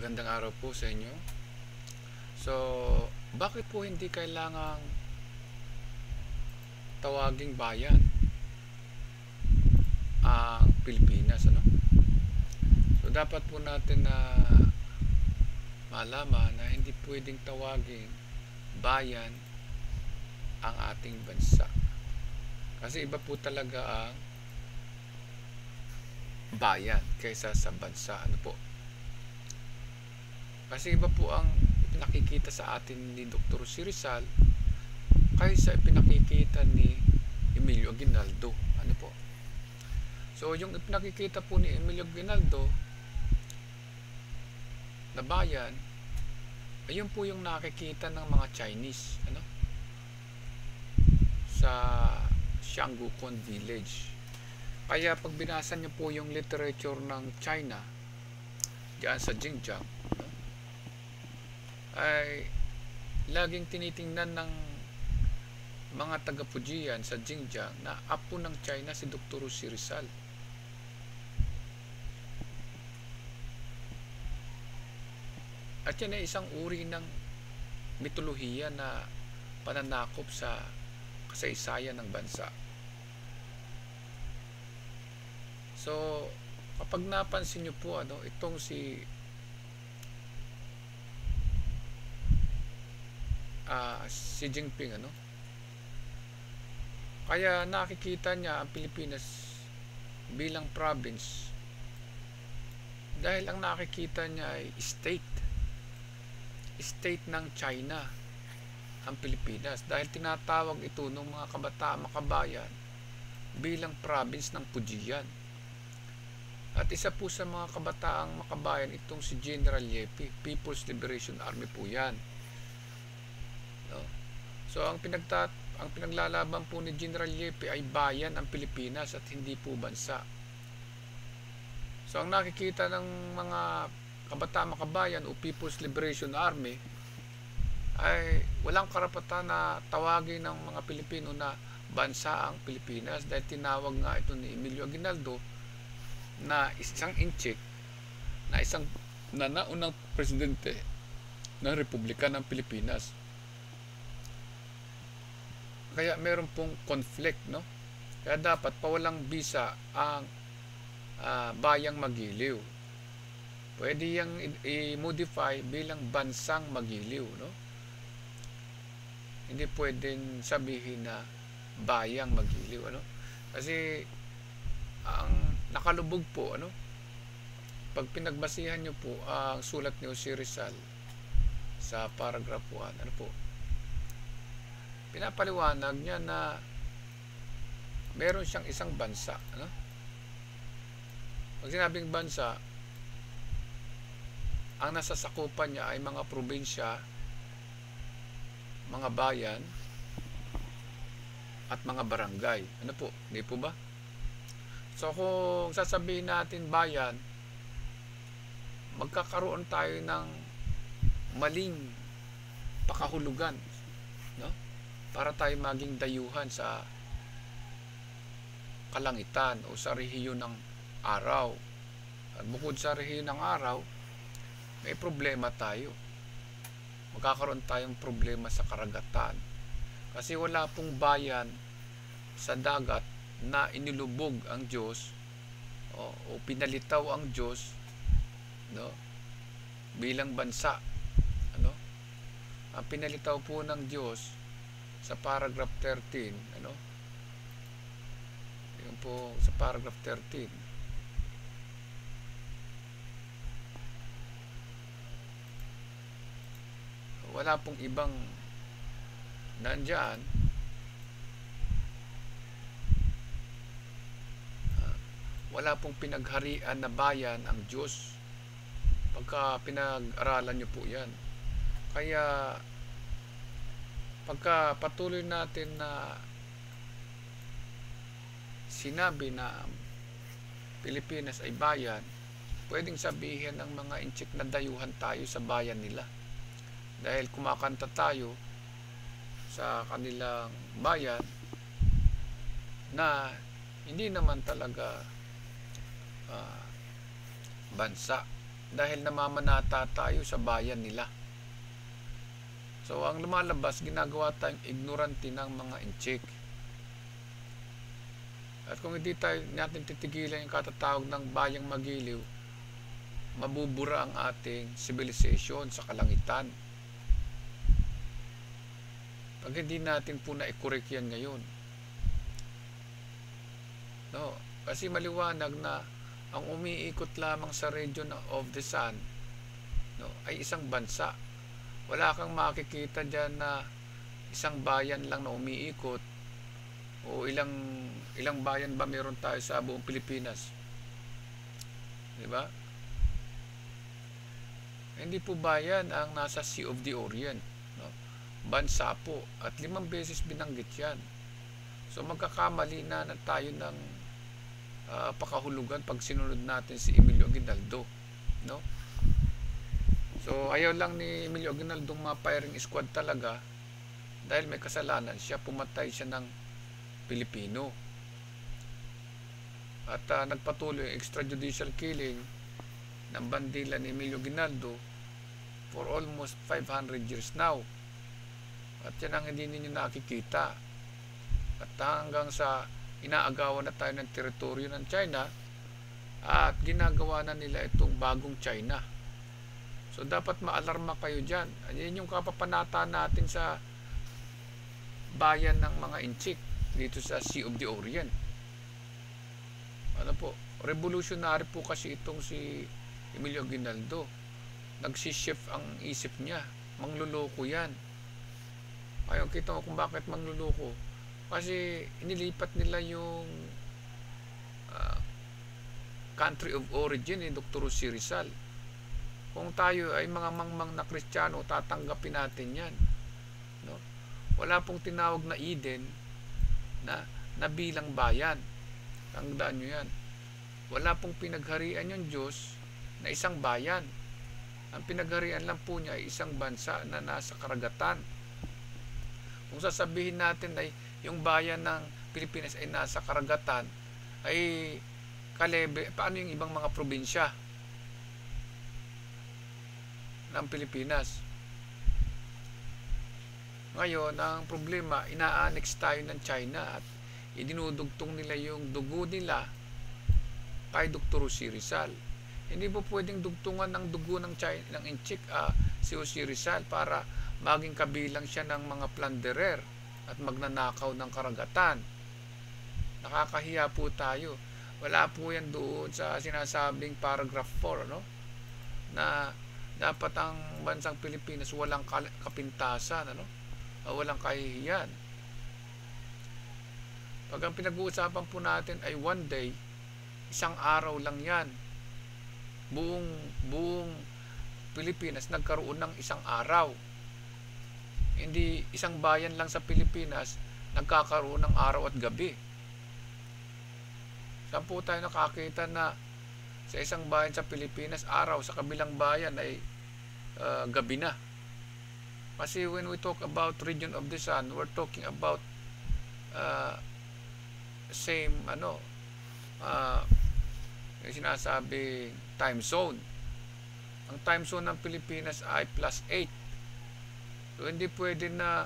Magandang araw po sa inyo. So, bakit po hindi kailangang tawaging bayan ang Pilipinas, ano? So, dapat po natin na malaman na hindi pwedeng tawaging bayan ang ating bansa. Kasi iba po talaga ang bayan kaysa sa bansa. Ano po? Kasi iba po ang pinakikita sa atin ni Dr. Sirizal kaysa pinakikita ni Emilio Aguinaldo. Ano po? So, yung pinakikita po ni Emilio Aguinaldo na bayan, ayun po yung nakikita ng mga Chinese. Ano? Sa Shanggukon Village. Kaya pag binasa niyo po yung literature ng China, diyan sa Xinjiang? Ay laging tinitingnan ng mga taga-Fujian sa Xinjiang na apo ng China si Dr. Rusi Rizal. At yan ay isang uri ng mitolohiya na pananakop sa kasaysayan ng bansa. So, kapag napansin nyo po, ano, itong si uh, si Jinping, ano, kaya nakikita niya ang Pilipinas bilang province dahil ang nakikita niya ay state. State ng China ang Pilipinas. Dahil tinatawag ito ng mga kabataan makabayan bilang province ng Pujian at isa po sa mga kabataang makabayan itong si General Yepi People's Liberation Army po yan? So ang pinagtat ang pinaglalaban po ni General Yepe ay bayan ang Pilipinas at hindi po bansa. So ang nakikita ng mga kabataan makabayan o People's Liberation Army ay walang karapatan na tawagin ng mga Pilipino na bansa ang Pilipinas dahil tinawag nga ito ni Emilio Aguinaldo na isang inchik na isang na naunang presidente ng Republika ng Pilipinas kaya meron pong conflict no? Kaya dapat pawalang bisa ang uh, bayang magiliw. Pwede yang i-modify bilang bansang magiliw no? Hindi pwedeng sabihin na bayang magiliw ano? Kasi ang nakalubog po ano? Pag pinagbasihan nyo po ang sulat ni Jose Rizal sa paragraph 1 ano po pinapaliwanag niya na meron siyang isang bansa. Ano? Pag sinabing bansa, ang nasa sakupan niya ay mga probinsya, mga bayan, at mga barangay. Ano po? Hindi po ba? So kung sasabihin natin bayan, magkakaroon tayo ng maling pakahulugan. Para tayo maging dayuhan sa kalangitan o sa rehiyon ng araw. At bukod sa rehiyon ng araw, may problema tayo. Magkakaroon tayong problema sa karagatan. Kasi wala pong bayan sa dagat na inilubog ang Diyos o, o pinalitaw ang Diyos no, bilang bansa. Ano? Ang pinalitaw po ng Diyos sa paragraph 13 ano? Yun po sa paragraph 13 wala pong ibang nandyan. Uh, wala pong pinagharian na bayan ang Diyos. Pagka pinag-aralan nyo po yan. Kaya pagka patuloy natin na sinabi na Pilipinas ay bayan, pwedeng sabihin ng mga inchik na dayuhan tayo sa bayan nila. Dahil kumakanta tayo sa kanilang bayan na hindi naman talaga uh, bansa dahil namamanata tayo sa bayan nila. So, ang lumalabas, ginagawa tayong ignorante ng mga inchik. At kung hindi tayo natin titigilan yung katatawag ng bayang magiliw, mabubura ang ating civilization sa kalangitan. Pag hindi natin po na-correct yan ngayon. No, kasi maliwanag na ang umiikot lamang sa region of the sun no, ay isang bansa. Wala kang makikita dyan na isang bayan lang na umiikot o ilang ilang bayan ba meron tayo sa buong Pilipinas. 'Di ba? Hindi po bayan ang nasa Sea of the Orient, no? Bansa po at limang beses binanggit 'yan. So magkakamali na na tayo ng uh, pakahulugan pag sinunod natin si Emilio Aguinaldo, no? So ayaw lang ni Emilio Aguinaldo ma-firing squad talaga dahil may kasalanan siya, pumatay siya ng Pilipino. At uh, nagpatuloy extrajudicial killing ng bandila ni Emilio Ginaldo for almost 500 years now. At yan ang hindi ninyo nakikita. At hanggang sa inaagawan na tayo ng teritoryo ng China at ginagawa na nila itong bagong China. So dapat maalarma kayo dyan. Yan yung kapapanata natin sa bayan ng mga inchik dito sa Sea of the Orient. Ano po, revolutionary po kasi itong si Emilio Ginaldo. Nagsishift ang isip niya. Mangluloko yan. Ayaw kita mo kung bakit mangluloko. Kasi inilipat nila yung uh, country of origin ni Dr. Jose Rizal. Kung tayo ay mga mangmang na Kristiyano, tatanggapin natin yan. No? Wala pong tinawag na Eden na, na bilang bayan. Tandaan nyo yan. Wala pong pinagharian yung Diyos na isang bayan. Ang pinagharian lang po niya ay isang bansa na nasa karagatan. Kung sasabihin natin ay yung bayan ng Pilipinas ay nasa karagatan, ay kalebe, paano yung ibang mga probinsya ng Pilipinas? Ngayon, ang problema, ina-annex tayo ng China at idinudugtong nila yung dugo nila kay Dr. Jose Rizal. Hindi po pwedeng dugtungan ng dugo ng, China, ng Inchik uh, si Jose Rizal para maging kabilang siya ng mga plunderer at magnanakaw ng karagatan. Nakakahiya po tayo. Wala po yan doon sa sinasabing paragraph 4, no? Na dapat ang bansang Pilipinas walang kapintasan, ano? Uh, walang kahihiyan. Pag ang pinag-uusapan po natin ay one day, isang araw lang yan. Buong, buong Pilipinas nagkaroon ng isang araw. Hindi isang bayan lang sa Pilipinas nagkakaroon ng araw at gabi. Saan po tayo nakakita na sa isang bayan sa Pilipinas, araw sa kabilang bayan ay uh, gabi na. Kasi when we talk about region of the sun, we're talking about uh, same ano uh, yung sinasabi time zone. Ang time zone ng Pilipinas ay plus 8 so hindi pwede na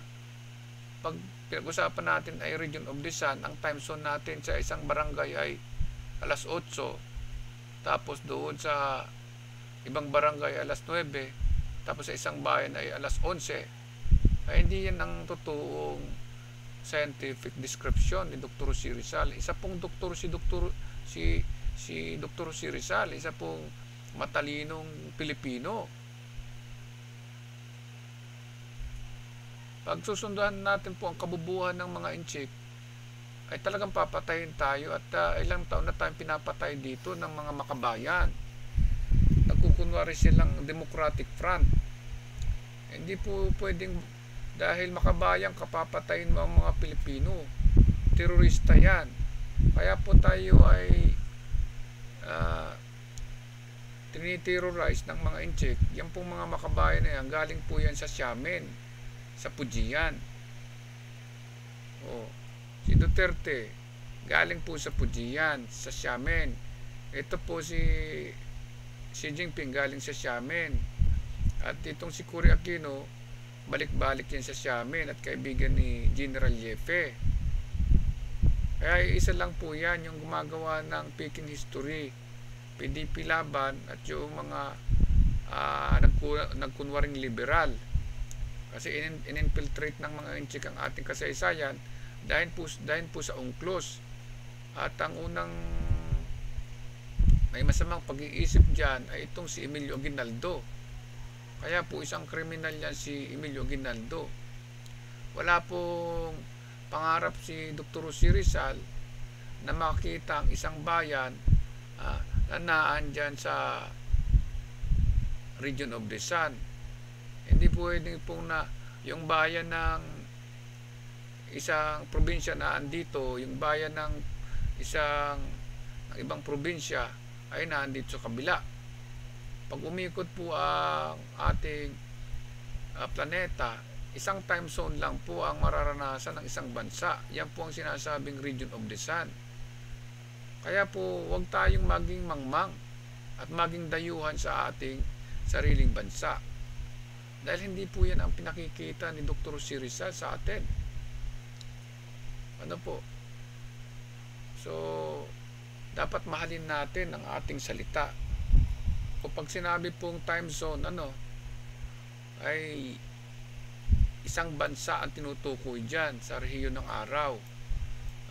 pag pinag-usapan natin ay region of the sun ang time zone natin sa isang barangay ay alas 8 tapos doon sa ibang barangay alas 9 tapos sa isang bayan ay alas 11 ay hindi yan ang totoong scientific description ni Dr. Si Rizal. Isa pong doktor si Dr. si si Dr. Si Rizal, isa pong matalinong Pilipino. Pag susunduhan natin po ang kabubuhan ng mga inchik, ay talagang papatayin tayo at uh, ilang taon na tayong pinapatay dito ng mga makabayan. Nagkukunwari silang Democratic Front. Hindi po pwedeng dahil makabayang kapapatayin mo ang mga Pilipino. Terorista yan. Kaya po tayo ay uh, tiniterrorize ng mga inchik. Yan pong mga makabayan na yan, galing po yan sa Xiamen, sa Pujian. Oh, si Duterte, galing po sa Pujian, sa Xiamen. Ito po si Xi Jinping galing sa Xiamen. At itong si Cory Aquino, balik-balik yan sa Xiamen at kaibigan ni General Yefe. Kaya isa lang po yan yung gumagawa ng Peking history. PDP laban at yung mga uh, nagkunwaring liberal. Kasi in- in-infiltrate ng mga inchik ang ating kasaysayan dahil po, dahil po sa UNCLOS. At ang unang may masamang pag-iisip dyan ay itong si Emilio Aguinaldo. Kaya po isang kriminal yan si Emilio Aguinaldo. Wala pong pangarap si Dr. Jose Rizal na makita ang isang bayan uh, na naan dyan sa region of the sun. Hindi pwedeng pong na yung bayan ng isang probinsya na andito, yung bayan ng isang ng ibang probinsya ay nandito sa kabila. Pag umikot po ang ating uh, planeta, isang time zone lang po ang mararanasan ng isang bansa. Yan po ang sinasabing region of the sun. Kaya po, huwag tayong maging mangmang at maging dayuhan sa ating sariling bansa. Dahil hindi po yan ang pinakikita ni Dr. Sirisa sa atin. Ano po? So, dapat mahalin natin ang ating salita. O pag sinabi pong time zone, ano, ay isang bansa ang tinutukoy dyan sa rehiyon ng araw.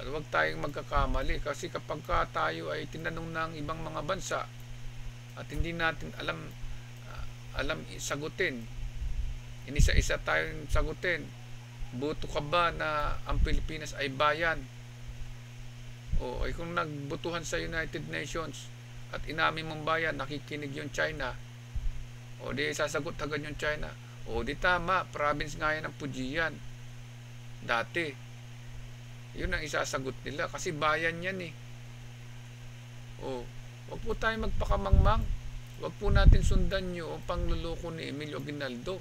At huwag tayong magkakamali kasi kapag ka tayo ay tinanong ng ibang mga bansa at hindi natin alam uh, alam sagutin, inisa-isa tayong sagutin, buto ka ba na ang Pilipinas ay bayan o ay kung nagbutuhan sa United Nations at inamin mong bayan, nakikinig yung China, o di sasagot agad yung China. O di tama, province nga yan ng Pujian. Dati. Yun ang isasagot nila kasi bayan yan eh. O, wag po tayo magpakamangmang. Wag po natin sundan nyo ang pangluloko ni Emilio Ginaldo.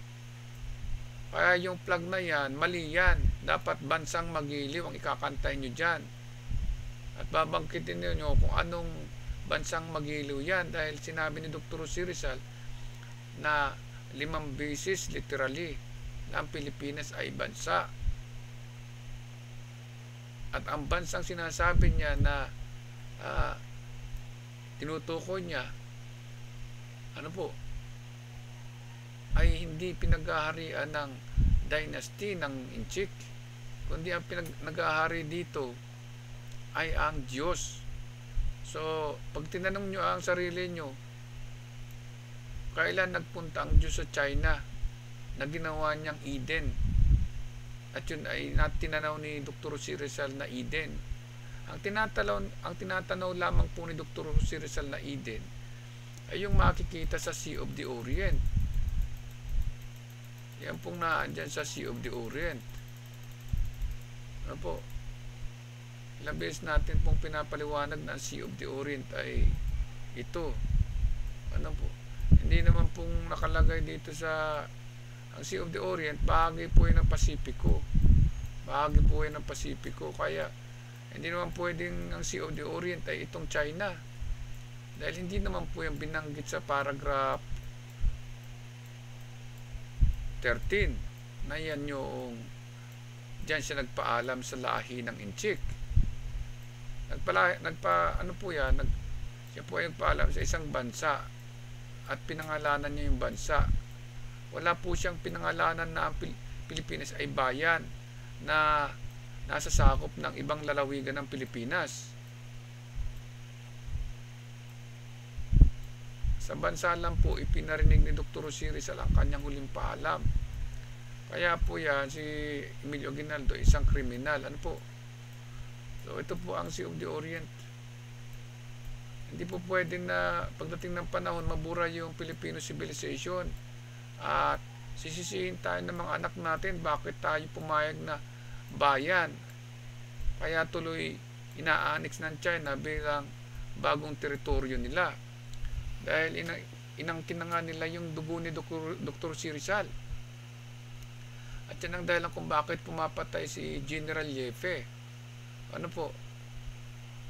Kaya yung flag na yan, mali yan. Dapat bansang magiliw ang ikakantay nyo dyan at babangkitin niyo kung anong bansang magiliw yan dahil sinabi ni Dr. Sirizal na limang beses literally na ang Pilipinas ay bansa at ang bansang sinasabi niya na uh, tinutukoy niya ano po ay hindi pinaghaharian ng dynasty ng Inchik kundi ang pinag naghahari dito ay ang Diyos. So, pag tinanong nyo ang sarili nyo, kailan nagpunta ang Diyos sa China na ginawa niyang Eden? At yun ay natinanaw ni Dr. C. Rizal na Eden. Ang tinatanaw, ang tinatanaw lamang po ni Dr. C. Rizal na Eden ay yung makikita sa Sea of the Orient. Yan pong naandyan sa Sea of the Orient. Ano po? ilang beses natin pong pinapaliwanag na Sea of the Orient ay ito ano po hindi naman pong nakalagay dito sa ang Sea of the Orient bahagi po yan ng Pasipiko bahagi po yan ng Pasipiko kaya hindi naman pwedeng ang Sea of the Orient ay itong China dahil hindi naman po yung binanggit sa paragraph 13 na yan yung dyan siya nagpaalam sa lahi ng Inchik nagpala, nagpa, ano po yan, nag, siya po ay nagpaalam sa isang bansa at pinangalanan niya yung bansa. Wala po siyang pinangalanan na ang Pilipinas ay bayan na nasa sakop ng ibang lalawigan ng Pilipinas. Sa bansa lang po ipinarinig ni Dr. Osiris ang kanyang huling paalam. Kaya po yan si Emilio Ginaldo isang kriminal. Ano po? So ito po ang Sea of the Orient. Hindi po pwedeng na pagdating ng panahon mabura yung Filipino civilization at sisisihin tayo ng mga anak natin bakit tayo pumayag na bayan. Kaya tuloy ina-annex ng China bilang bagong teritoryo nila. Dahil ina inangkin na nga nila yung dugo ni Dr. Dr. Sirizal. At yan ang dahilan kung bakit pumapatay si General Yefe ano po?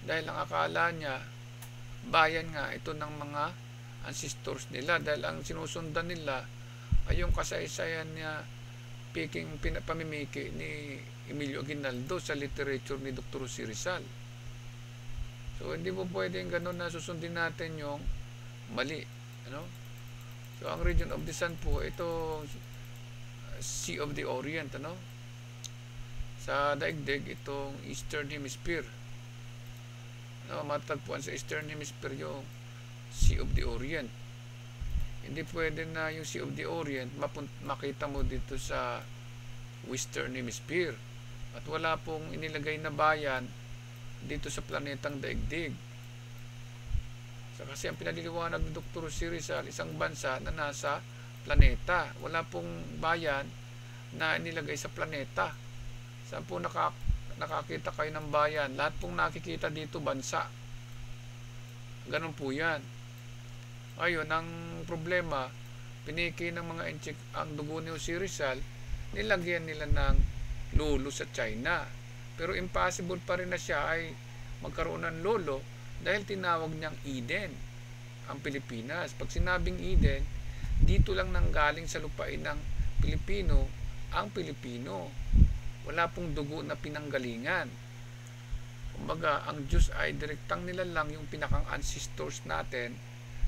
Dahil ang akala niya, bayan nga ito ng mga ancestors nila dahil ang sinusundan nila ay yung kasaysayan niya piking pinapamimiki ni Emilio Aguinaldo sa literature ni Dr. C. Rizal. So, hindi po pwedeng ganun na susundin natin yung mali. Ano? So, ang region of the sun po, ito Sea of the Orient, ano? Sa daigdig, itong Eastern Hemisphere. Ano, matagpuan sa Eastern Hemisphere yung Sea of the Orient. Hindi pwede na yung Sea of the Orient makita mo dito sa Western Hemisphere. At wala pong inilagay na bayan dito sa planetang daigdig. Kasi ang pinaliliwanag ni Dr. Sirizal, isang bansa na nasa planeta. Wala pong bayan na inilagay sa planeta. Saan po naka, nakakita kayo ng bayan? Lahat pong nakikita dito, bansa. Ganun po yan. Ayun, ang problema, piniki ng mga enchik ang dugo ni si Rizal, nilagyan nila ng lolo sa China. Pero impossible pa rin na siya ay magkaroon ng lolo dahil tinawag niyang Eden ang Pilipinas. Pag sinabing Eden, dito lang nanggaling sa lupain ng Pilipino ang Pilipino. Wala pong dugo na pinanggalingan. Kumbaga, ang Diyos ay direktang nila lang yung pinakang ancestors natin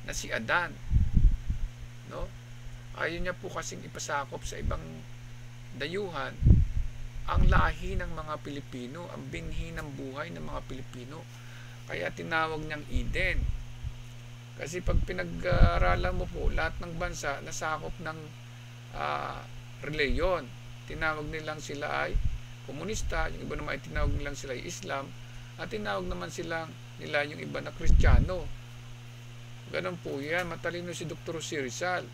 na si Adan. No? Ayaw niya po kasing ipasakop sa ibang dayuhan ang lahi ng mga Pilipino, ang binhi ng buhay ng mga Pilipino. Kaya tinawag niyang Eden. Kasi pag pinag-aralan mo po, lahat ng bansa nasakop ng uh, reliyon. Tinawag nilang sila ay komunista, yung iba naman ay tinawag nilang sila ay Islam, at tinawag naman silang nila yung iba na Kristiyano. Ganun po yan. Matalino si Dr. Sirizal.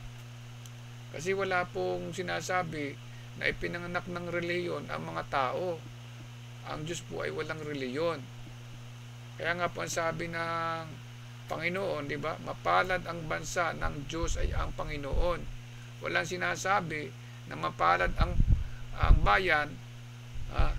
Kasi wala pong sinasabi na ipinanganak ng reliyon ang mga tao. Ang Diyos po ay walang reliyon. Kaya nga po ang sabi ng Panginoon, di ba? Mapalad ang bansa ng Diyos ay ang Panginoon. Walang sinasabi na mapalad ang ang bayan ah,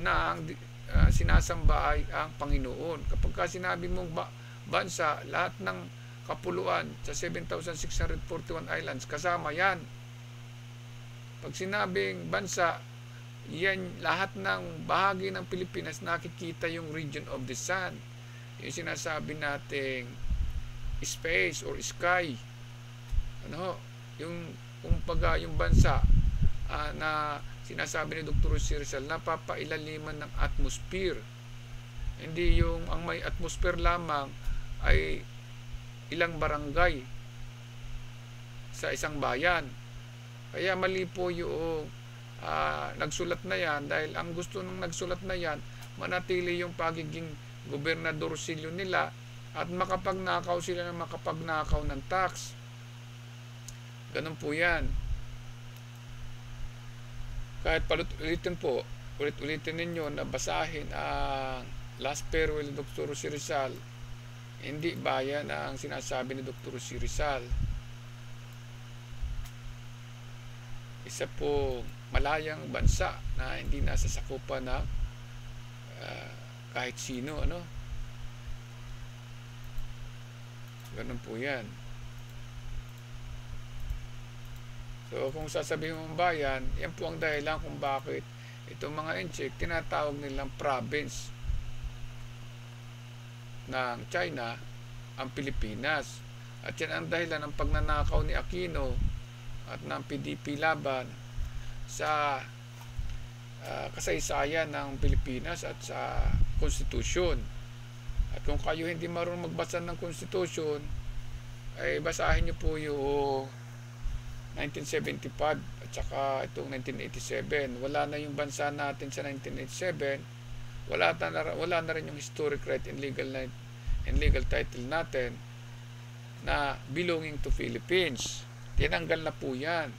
na ang uh, sinasamba ay ang Panginoon. Kapag ka sinabi mong ba, bansa, lahat ng kapuluan sa 7,641 islands, kasama yan. Pag sinabing bansa, yan lahat ng bahagi ng Pilipinas nakikita yung region of the sun. Yung sinasabi nating space or sky. Ano, yung kumbaga yung bansa uh, na sinasabi ni Dr. Sirsal napapailaliman ng atmosphere. Hindi yung ang may atmosphere lamang ay ilang barangay sa isang bayan. Kaya mali po yung uh, nagsulat na yan dahil ang gusto ng nagsulat na yan manatili yung pagiging gobernador silyo nila at makapagnakaw sila ng makapagnakaw ng tax. Ganun po yan. Kahit palit-ulitin po, ulit-ulitin ninyo na basahin ang last farewell ni Dr. Sirizal hindi bayan ang sinasabi ni Dr. Si Rizal. Isa po malayang bansa na hindi nasa sakupan ng uh, kahit sino. Ano? Ganun po yan. So kung sasabihin mong bayan, yan po ang dahilan kung bakit itong mga Inchik tinatawag nilang province ng China ang Pilipinas. At yan ang dahilan ng pagnanakaw ni Aquino at ng PDP laban sa uh, kasaysayan ng Pilipinas at sa konstitusyon. At kung kayo hindi marunong magbasa ng konstitusyon, ay basahin niyo po yung 1975 at saka itong 1987. Wala na yung bansa natin sa 1987 wala na, wala na rin yung historic right and legal, and legal title natin na belonging to Philippines. Tinanggal na po yan.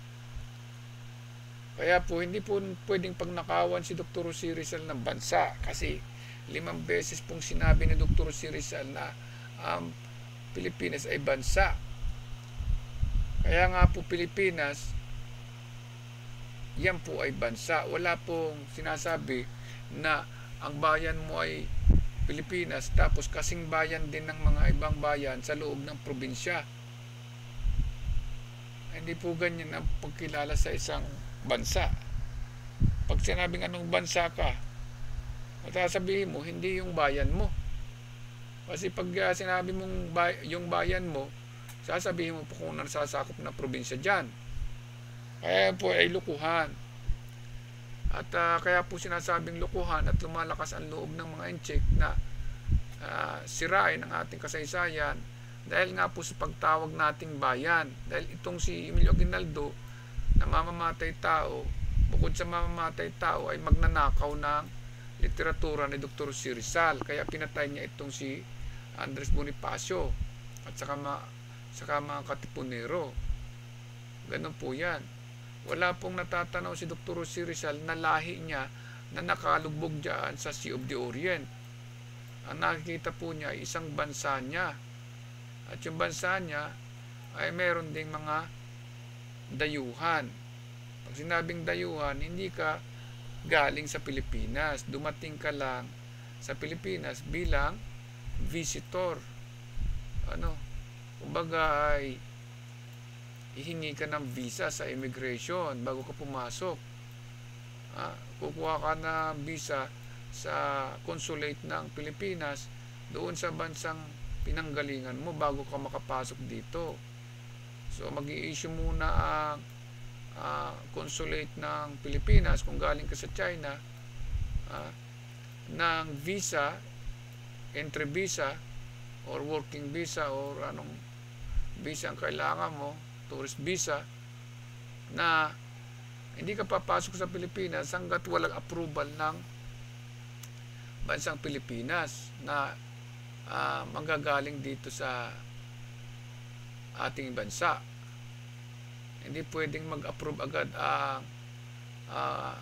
Kaya po, hindi po pwedeng pagnakawan si Dr. Jose Rizal ng bansa kasi limang beses pong sinabi ni Dr. Jose Rizal na ang um, Pilipinas ay bansa. Kaya nga po Pilipinas, yan po ay bansa. Wala pong sinasabi na ang bayan mo ay Pilipinas tapos kasing bayan din ng mga ibang bayan sa loob ng probinsya. Hindi po ganyan ang pagkilala sa isang bansa. Pag sinabing anong bansa ka, sasabihin mo, hindi yung bayan mo. Kasi pag uh, sinabi mong bay- yung bayan mo, sasabihin mo po kung nasasakop na probinsya dyan. Kaya po ay lukuhan. At uh, kaya po sinasabing lukuhan at lumalakas ang loob ng mga inchik na uh, sirain ang ating kasaysayan dahil nga po sa pagtawag nating bayan. Dahil itong si Emilio Aguinaldo na mamamatay tao, bukod sa mamamatay tao ay magnanakaw ng literatura ni Dr. Si Rizal. Kaya pinatay niya itong si Andres Bonifacio at saka, ma, saka mga katipunero. Ganun po yan wala pong natatanaw si Dr. Jose Rizal na lahi niya na nakalugbog dyan sa Sea of the Orient. Ang nakikita po niya ay isang bansa niya. At yung bansa niya ay meron ding mga dayuhan. Pag sinabing dayuhan, hindi ka galing sa Pilipinas. Dumating ka lang sa Pilipinas bilang visitor. Ano? Kumbaga ay hihingi ka ng visa sa immigration bago ka pumasok. Ah, kukuha ka na visa sa consulate ng Pilipinas doon sa bansang pinanggalingan mo bago ka makapasok dito. So mag issue muna ang uh, consulate ng Pilipinas kung galing ka sa China uh, ng visa, entry visa or working visa or anong visa ang kailangan mo tourist visa na hindi ka papasok sa Pilipinas hanggat walang approval ng bansang Pilipinas na uh, manggagaling dito sa ating bansa. Hindi pwedeng mag-approve agad ang uh,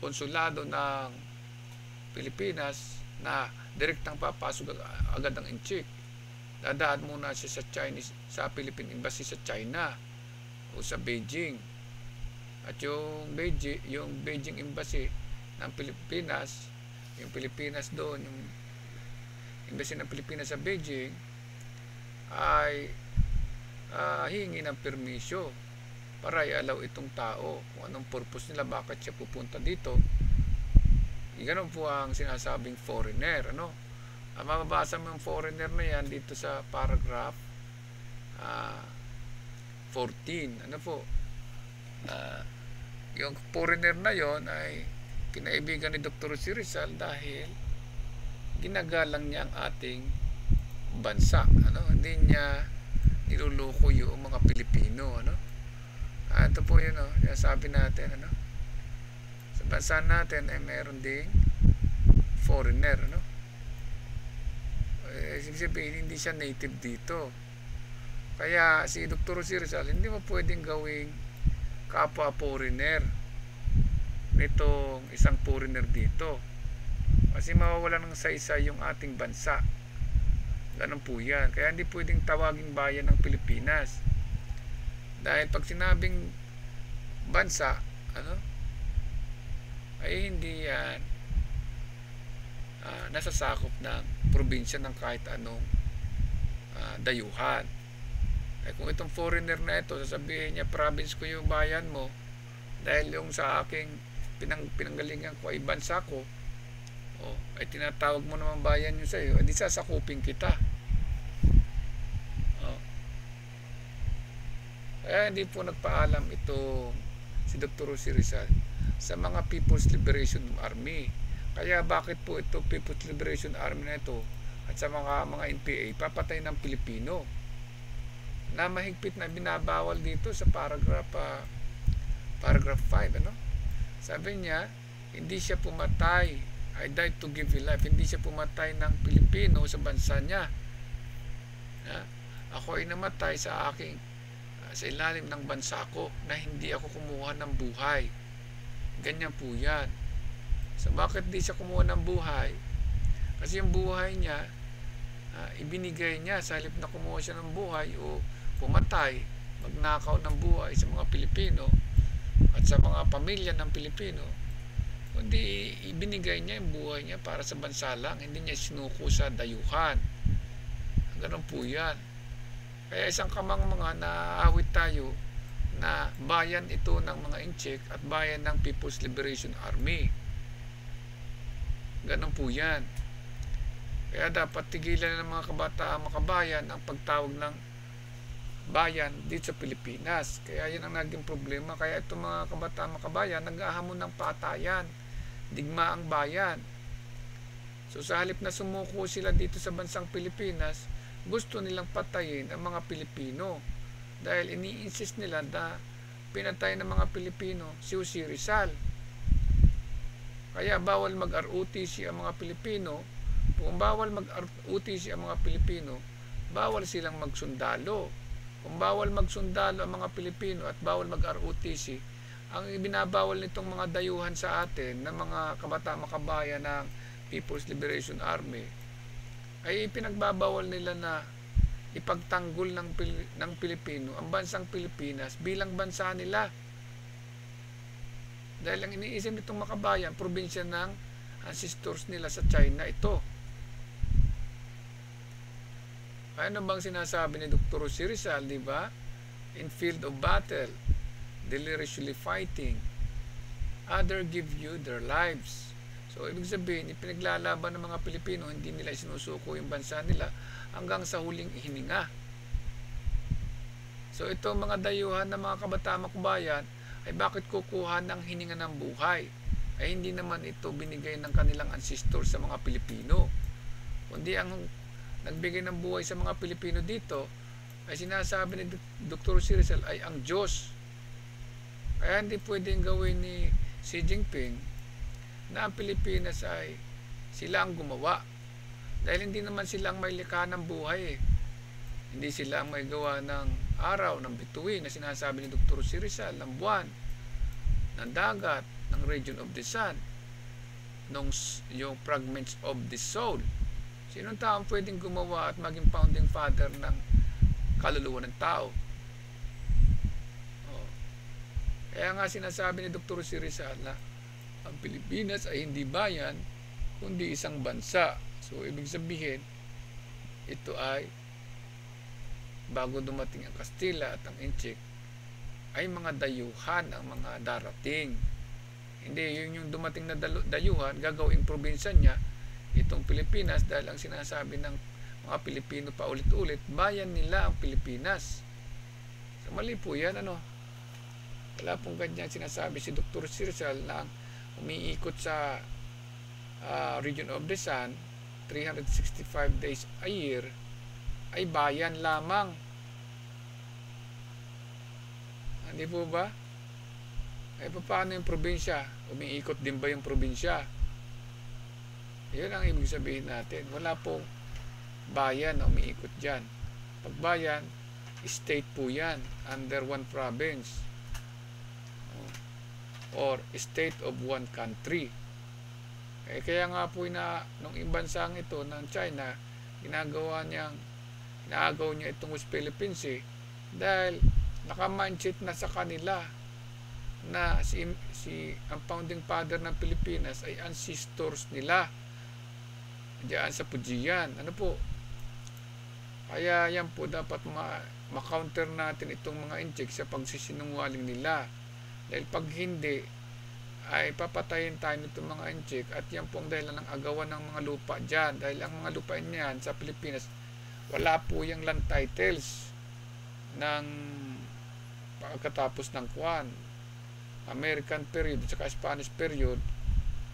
konsulado ng Pilipinas na direktang papasok agad ang inchik dadaan muna siya sa Chinese sa Philippine Embassy sa China o sa Beijing at yung Beijing yung Beijing Embassy ng Pilipinas yung Pilipinas doon yung Embassy ng Pilipinas sa Beijing ay uh, hingi ng permisyo para i-allow itong tao kung anong purpose nila bakit siya pupunta dito ganun po ang sinasabing foreigner ano Uh, mababasa mo yung foreigner na yan dito sa paragraph uh, ah, 14. Ano po? Uh, yung foreigner na yon ay kinaibigan ni Dr. Si Rizal dahil ginagalang niya ang ating bansa. Ano? Hindi niya niluluko yung mga Pilipino. Ano? Ah, ito po yun. Oh, sabi natin. Ano? Sa bansa natin ay meron ding foreigner. Ano? eh, sabihin hindi siya native dito kaya si Dr. Rizal hindi mo pwedeng gawing kapwa foreigner nitong isang foreigner dito kasi mawawala ng saysay yung ating bansa ganun po yan kaya hindi pwedeng tawaging bayan ng Pilipinas dahil pag sinabing bansa ano ay hindi yan uh, nasasakop ng probinsya ng kahit anong uh, dayuhan. Eh kung itong foreigner na ito, sasabihin niya province ko yung bayan mo dahil yung sa aking pinang, pinanggalingan ko ay bansa ko oh, ay tinatawag mo naman bayan nyo sa iyo, hindi sasakupin kita. Kaya hindi po nagpaalam ito si Dr. Rosy Rizal sa mga People's Liberation Army kaya bakit po ito People's Liberation Army na ito at sa mga mga NPA papatay ng Pilipino na mahigpit na binabawal dito sa paragraph uh, paragraph 5 ano sabi niya hindi siya pumatay I died to give you life hindi siya pumatay ng Pilipino sa bansa niya ha? ako ay namatay sa aking sa ilalim ng bansa ko na hindi ako kumuha ng buhay ganyan po yan So bakit di siya kumuha ng buhay? Kasi yung buhay niya, uh, ibinigay niya sa halip na kumuha siya ng buhay o pumatay, magnakaw ng buhay sa mga Pilipino at sa mga pamilya ng Pilipino, kundi ibinigay niya yung buhay niya para sa bansa lang, hindi niya sinuko sa dayuhan. Ganun po yan. Kaya isang kamang mga naawit tayo na bayan ito ng mga Inchik at bayan ng People's Liberation Army. Ganun po yan. Kaya dapat tigilan ng mga kabataan, mga kabayan ang pagtawag ng bayan dito sa Pilipinas. Kaya yun ang naging problema. Kaya itong mga kabataan, mga kabayan, naghahamon ng patayan digma ang bayan. So sa halip na sumuko sila dito sa bansang Pilipinas, gusto nilang patayin ang mga Pilipino dahil ini-insist nila na pinatay ng mga Pilipino si Jose Rizal. Kaya bawal mag-ROTC ang mga Pilipino. Kung bawal mag-ROTC ang mga Pilipino, bawal silang magsundalo. Kung bawal magsundalo ang mga Pilipino at bawal mag-ROTC, ang ibinabawal nitong mga dayuhan sa atin ng mga kabataan makabayan ng People's Liberation Army ay ipinagbabawal nila na ipagtanggol ng, Pil- ng Pilipino ang bansang Pilipinas bilang bansa nila. Dahil ang iniisip nitong makabayan, probinsya ng ancestors nila sa China ito. Ano bang sinasabi ni Dr. Sirizal, di ba? In field of battle, deliriously fighting. Other give you their lives. So, ibig sabihin, ipinaglalaban ng mga Pilipino, hindi nila isinusuko yung bansa nila hanggang sa huling hininga. So, ito mga dayuhan ng mga kabataan makbayan ay bakit kukuha ng hininga ng buhay? Ay hindi naman ito binigay ng kanilang ancestor sa mga Pilipino. Kundi ang nagbigay ng buhay sa mga Pilipino dito ay sinasabi ni Dr. Sirisel ay ang Diyos kaya hindi pwedeng gawin ni Xi Jinping na ang Pilipinas ay sila ang gumawa. Dahil hindi naman sila ang may likha ng buhay eh. Hindi sila ang may gawa ng araw, ng bituin na sinasabi ni Dr. Sirizal, ng buwan, ng dagat, ng region of the sun, nung yung fragments of the soul. Sinong tao ang pwedeng gumawa at maging founding father ng kaluluwa ng tao? Kaya nga sinasabi ni Dr. Sirizal na ang Pilipinas ay hindi bayan kundi isang bansa. So ibig sabihin ito ay bago dumating ang Kastila at ang Inchik ay mga dayuhan ang mga darating. Hindi, yun yung dumating na dayuhan, gagawing probinsya niya, itong Pilipinas dahil ang sinasabi ng mga Pilipino pa ulit-ulit, bayan nila ang Pilipinas. So mali po yan, ano? Wala pong ganyan sinasabi si Dr. Sirsal na umiikot sa uh, region of the sun 365 days a year ay bayan lamang. Hindi po ba? Ay paano yung probinsya? Umiikot din ba yung probinsya? Yun ang ibig sabihin natin. Wala pong bayan na umiikot dyan. Pag bayan, state po yan under one province or state of one country. Eh, kaya nga po na nung bansang ito ng China, ginagawa niyang inaagaw niya itong West Philippines eh, dahil nakamanchit na sa kanila na si, si ang founding father ng Pilipinas ay ancestors nila diyan sa Pujian. Ano po? Kaya yan po dapat ma, ma-counter natin itong mga incheck sa pagsisinungaling nila. Dahil pag hindi, ay papatayin tayo nito mga inchik at yan po ang dahilan ng agawan ng mga lupa dyan. Dahil ang mga lupa niyan sa Pilipinas, wala po yung land titles ng pagkatapos ng Kwan. American period at saka Spanish period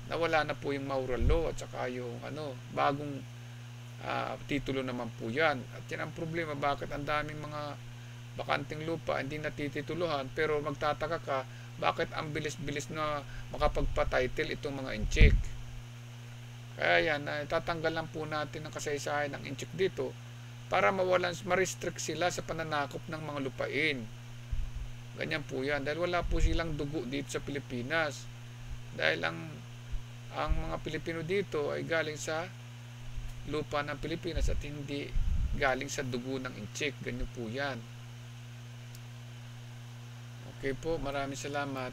na wala na po yung Maural Law at saka yung ano, bagong uh, titulo naman po yan. At yan ang problema, bakit ang daming mga bakanting lupa hindi natitituluhan pero magtataka ka bakit ang bilis-bilis na makapagpa-title itong mga inchik. Kaya yan, tatanggal lang po natin ang kasaysayan ng inchik dito para mawalan, ma-restrict sila sa pananakop ng mga lupain. Ganyan po yan. Dahil wala po silang dugo dito sa Pilipinas. Dahil ang, ang mga Pilipino dito ay galing sa lupa ng Pilipinas at hindi galing sa dugo ng inchik. Ganyan po yan. Okay po, maraming salamat.